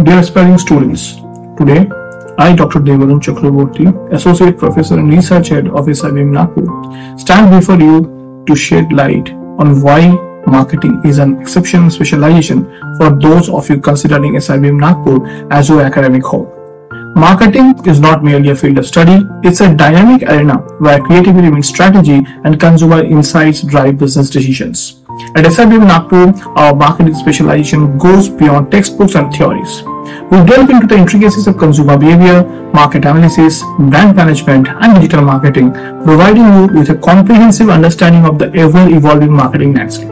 Dear aspiring students, today I, Dr. Debarun Chakraborty, Associate Professor and Research Head of SIBM Nagpur, stand before you to shed light on why marketing is an exceptional specialization for those of you considering SIBM Nagpur as your academic home. Marketing is not merely a field of study, it's a dynamic arena where creativity meets strategy and consumer insights drive business decisions. At SIBM Nagpur, our marketing specialization goes beyond textbooks and theories. We delve into the intricacies of consumer behavior, market analysis, brand management, and digital marketing, providing you with a comprehensive understanding of the ever-evolving marketing landscape.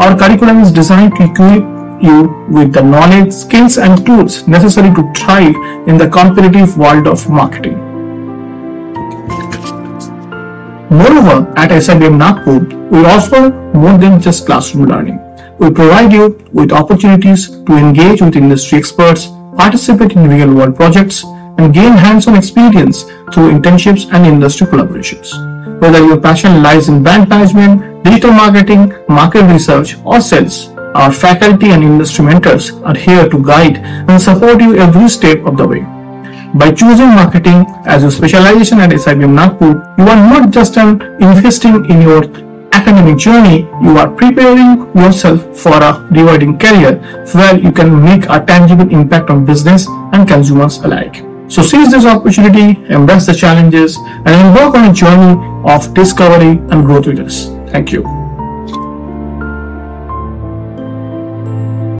Our curriculum is designed to equip you with the knowledge, skills, and tools necessary to thrive in the competitive world of marketing. Moreover, at SIBM Nagpur, we offer more than just classroom learning. We provide you with opportunities to engage with industry experts, participate in real world projects, and gain hands on experience through internships and industry collaborations. Whether your passion lies in brand management, digital marketing, market research, or sales, our faculty and industry mentors are here to guide and support you every step of the way. By choosing marketing as your specialization at SIBM Nagpur, you are not just investing in your academic journey, you are preparing yourself for a rewarding career where you can make a tangible impact on business and consumers alike. So seize this opportunity, embrace the challenges, and embark on a journey of discovery and growth with us. Thank you.